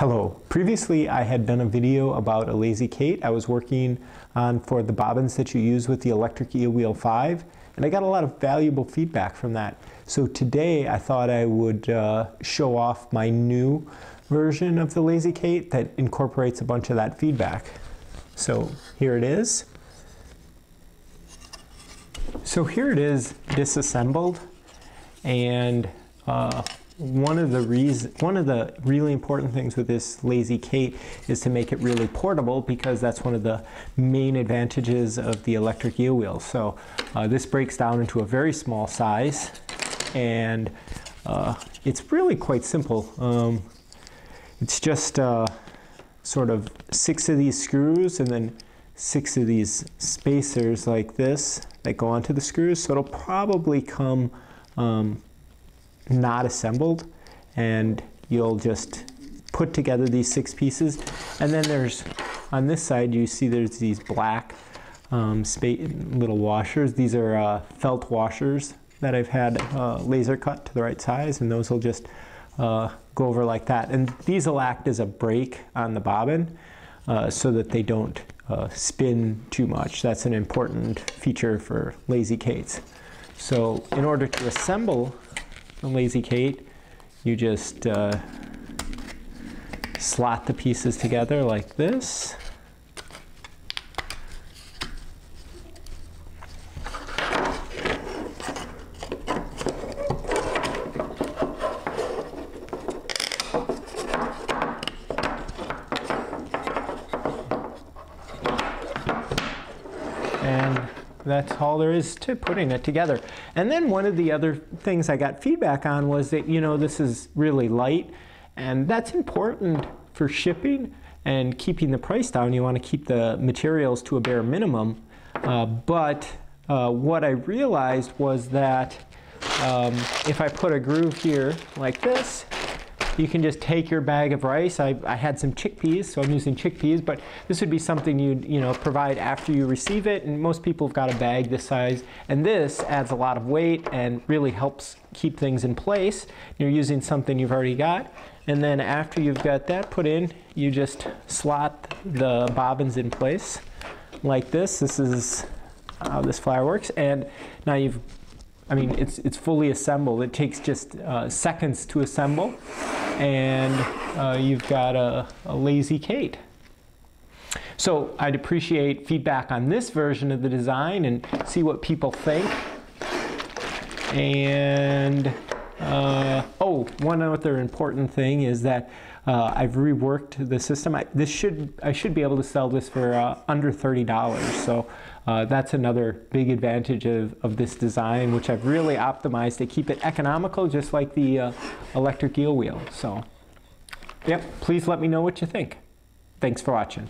Hello. Previously I had done a video about a Lazy Kate I was working on for the bobbins that you use with the electric eel wheel 5 and I got a lot of valuable feedback from that. So today I thought I would uh, show off my new version of the Lazy Kate that incorporates a bunch of that feedback. So here it is. So here it is disassembled and uh, one of the reason, one of the really important things with this Lazy Kate is to make it really portable because that's one of the main advantages of the electric eel wheel. So uh, this breaks down into a very small size and uh, it's really quite simple. Um, it's just uh, sort of six of these screws and then six of these spacers like this that go onto the screws. So it'll probably come um, not assembled and you'll just put together these six pieces. And then there's on this side you see there's these black um, little washers. These are uh, felt washers that I've had uh, laser cut to the right size and those will just uh, go over like that. And these will act as a brake on the bobbin uh, so that they don't uh, spin too much. That's an important feature for lazy kates. So in order to assemble a Lazy Kate, you just uh, slot the pieces together like this. And that's all there is to putting it together. And then one of the other things I got feedback on was that, you know, this is really light and that's important for shipping and keeping the price down. You want to keep the materials to a bare minimum. Uh, but uh, what I realized was that um, if I put a groove here like this, you can just take your bag of rice. I, I, had some chickpeas, so I'm using chickpeas, but this would be something you'd you know, provide after you receive it, and most people have got a bag this size. And this adds a lot of weight and really helps keep things in place. You're using something you've already got. And then after you've got that put in, you just slot the bobbins in place like this. This is how this flower works. And now you've I mean, it's, it's fully assembled. It takes just uh, seconds to assemble and uh, you've got a, a lazy Kate. So I'd appreciate feedback on this version of the design and see what people think. And uh, oh, one other important thing is that uh, I've reworked the system. I, this should I should be able to sell this for uh, under thirty dollars. So uh, that's another big advantage of, of this design, which I've really optimized to keep it economical, just like the uh, electric eel wheel. So, yep. Please let me know what you think. Thanks for watching.